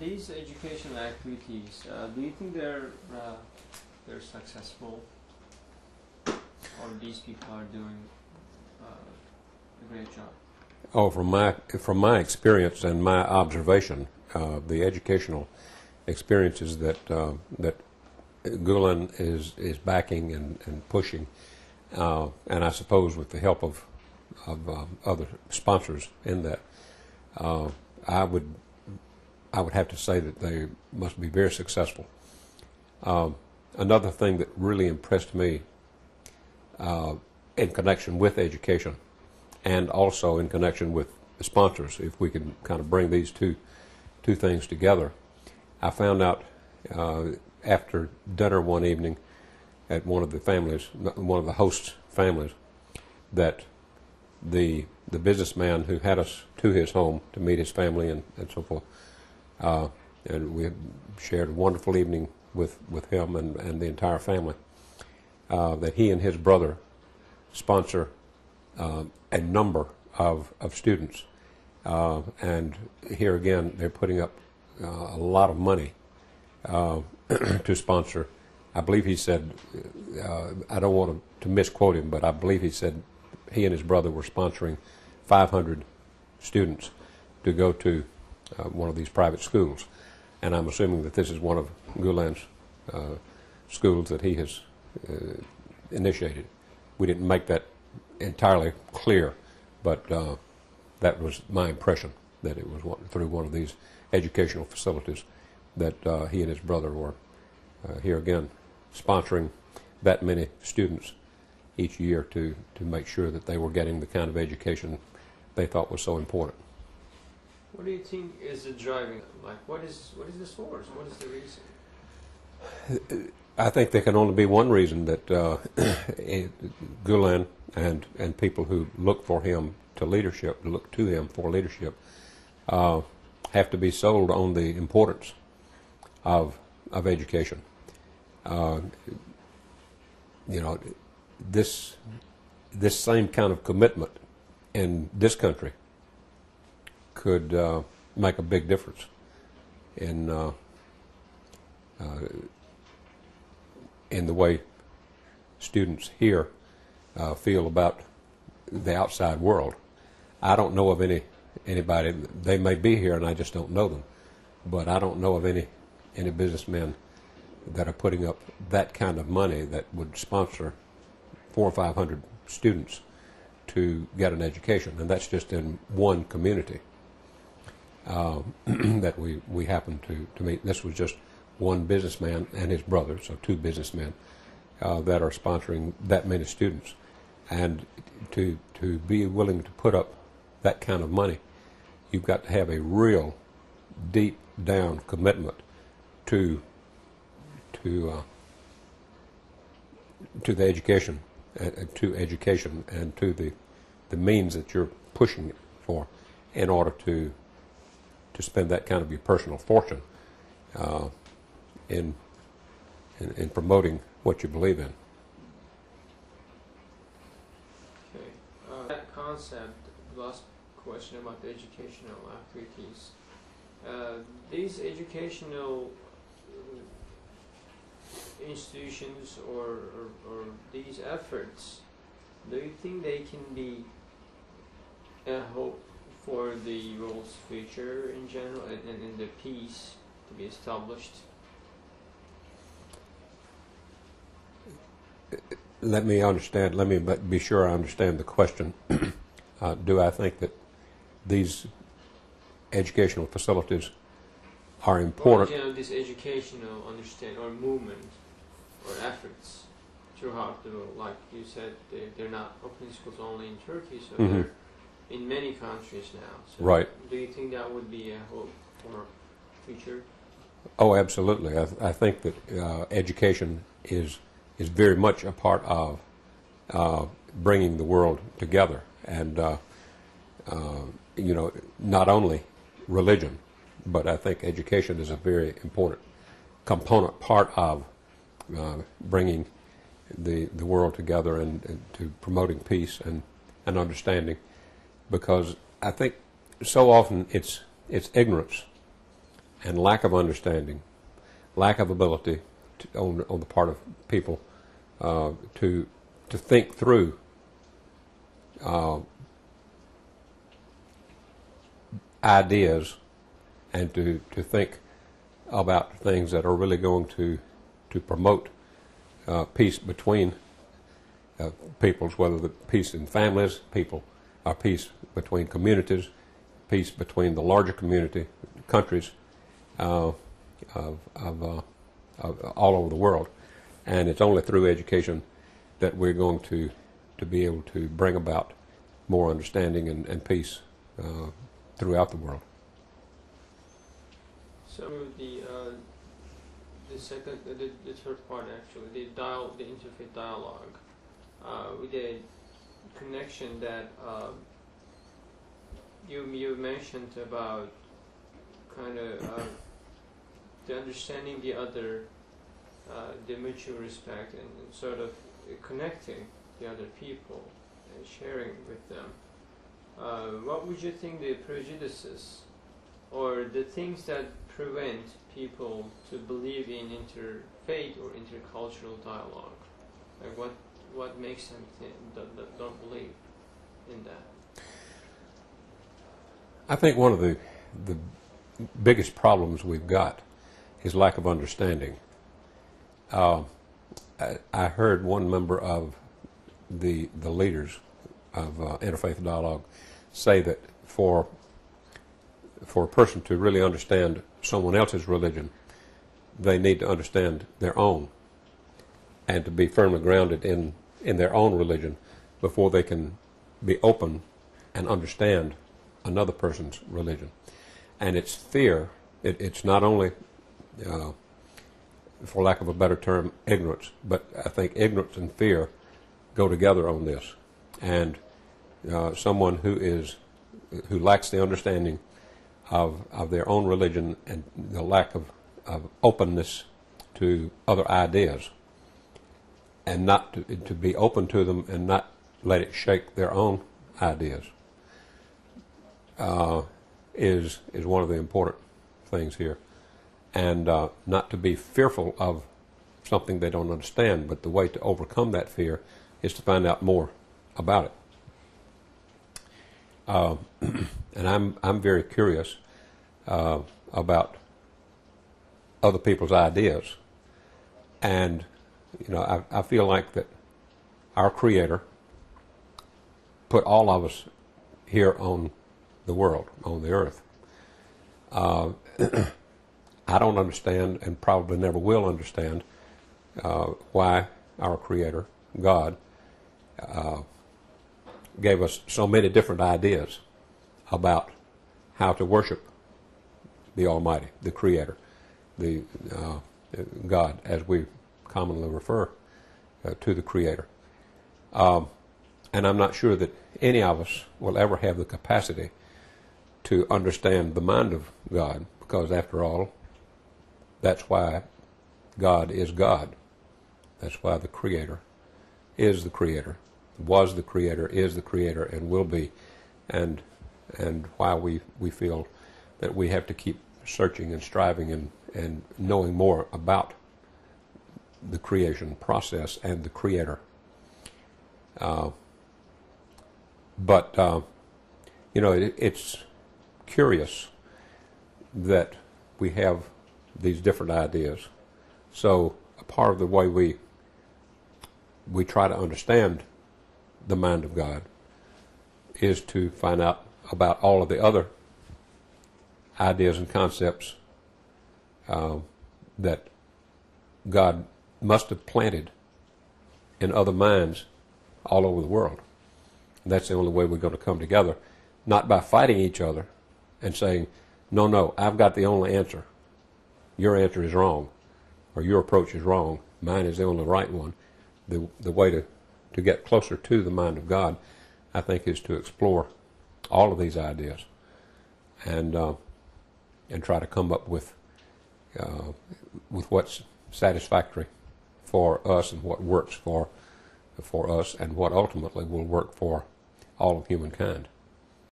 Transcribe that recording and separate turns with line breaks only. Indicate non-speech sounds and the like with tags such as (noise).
these educational activities, uh, do you think they're uh, they're successful, or these people are doing uh, a great job?
Oh, from my from my experience and my observation, uh, the educational experiences that uh, that Gulen is is backing and, and pushing, and I suppose with the help of of uh, other sponsors in that, I would I would have to say that they must be very successful. Um, another thing that really impressed me uh, in connection with education and also in connection with sponsors, if we can kind of bring these two two things together, I found out uh, after dinner one evening at one of the families, one of the hosts' families, that the the businessman who had us to his home to meet his family and, and so forth, uh, and we shared a wonderful evening with, with him and, and the entire family, uh, that he and his brother sponsor uh, a number of, of students. Uh, and here again, they're putting up uh, a lot of money uh, (clears throat) to sponsor. I believe he said, uh, I don't want to, to misquote him, but I believe he said he and his brother were sponsoring 500 students to go to uh, one of these private schools. And I'm assuming that this is one of Gulen's uh, schools that he has uh, initiated. We didn't make that entirely clear, but uh, that was my impression that it was one, through one of these educational facilities that uh, he and his brother were uh, here again sponsoring that many students each year to, to make sure that they were getting the kind of education they thought was so important.
What do you think is driving? Like, what is what is the source? What is the reason?
I think there can only be one reason that uh, (clears throat) Gulen and and people who look for him to leadership, look to him for leadership, uh, have to be sold on the importance of of education. Uh, you know, this this same kind of commitment in this country could uh, make a big difference in uh, uh, in the way students here uh, feel about the outside world. I don't know of any anybody. They may be here, and I just don't know them. But I don't know of any any businessmen that are putting up that kind of money that would sponsor four or five hundred students to get an education, and that's just in one community uh, (clears throat) that we, we happened to, to meet. This was just one businessman and his brother, so two businessmen uh, that are sponsoring that many students. And to, to be willing to put up that kind of money, you've got to have a real deep down commitment to to uh, to the education, uh, to education, and to the the means that you're pushing it for, in order to to spend that kind of your personal fortune uh, in, in, in promoting what you believe in.
Okay. Uh, that concept. Last question about the educational activities. Uh, these educational uh, institutions or, or, or, these efforts, do you think they can be a hope for the world's future in general and, and, and the peace to be established?
Let me understand, let me be sure I understand the question. (clears throat) uh, do I think that these educational facilities are important?
Well, you know, this educational understand or movement or efforts throughout the world, like you said, they, they're not opening schools only in Turkey, so
Mhm.
they're in many countries now. So
Right.
Do you think that would be a hope for future?
Oh, absolutely. I, I think that uh, education is is very much a part of uh, bringing the world together, and uh, uh, you know, not only religion, but I think education is a very important component part of uh, bringing the the world together and, and to promoting peace and, and understanding, because I think so often it's it's ignorance and lack of understanding, lack of ability to, on, on the part of people uh, to to think through uh, ideas and to, to think about things that are really going to to promote uh, peace between uh, peoples, whether the peace in families, people, or peace between communities, peace between the larger community, countries uh, of, of, uh, of all over the world. And it's only through education that we're going to, to be able to bring about more understanding and, and peace uh, throughout the world.
So the uh, the second, the, the third part actually, the dial, the interfaith dialogue, uh, with the connection that um, you you mentioned about kind of uh, the understanding the other, uh, the mutual respect, and, sort of connecting the other people and sharing with them. Uh, what would you think the prejudices or the things that prevent people to believe in interfaith or intercultural dialogue? Like what what makes them don't, don't- don't believe in that?
I think one of the the biggest problems we've got is lack of understanding. Uh, I, I heard one member of the the leaders of uh, interfaith dialogue say that for for a person to really understand someone else's religion, they need to understand their own and to be firmly grounded in in their own religion before they can be open and understand another person's religion. And it's fear. It, it's not only, uh, for lack of a better term, ignorance, but I think ignorance and fear go together on this. And uh, someone who is who lacks the understanding of of their own religion and the lack of, of openness to other ideas, and not to, to be open to them and not let it shake their own ideas uh, is is one of the important things here, and uh, not to be fearful of something they don't understand. But the way to overcome that fear is to find out more about it. Uh, (clears throat) and I'm I'm very curious uh, about other people's ideas, and you know I, I feel like that our Creator put all of us here on the world, on the earth. Uh, (clears throat) I don't understand, and probably never will understand, uh, why our Creator, God, uh, gave us so many different ideas about how to worship the Almighty, the Creator, the uh, God, as we commonly refer uh, to the Creator. Um, and I'm not sure that any of us will ever have the capacity to understand the mind of God, because after all, that's why God is God. That's why the Creator is the Creator, was the Creator, is the Creator, and will be, and and why we, we feel that we have to keep searching and striving and, and knowing more about the creation process and the Creator. Uh, but uh, you know, it, it's curious that we have these different ideas. So a part of the way we we try to understand the mind of God is to find out about all of the other ideas and concepts uh, that God must have planted in other minds all over the world. And that's the only way we're going to come together, not by fighting each other and saying, no, no, I've got the only answer. Your answer is wrong, or your approach is wrong. Mine is the only right one. The, the way to, to get closer to the mind of God, I think, is to explore all of these ideas and, uh, and try to come up with, uh, with what's satisfactory for us and what works for, for us and what ultimately will work for all of humankind.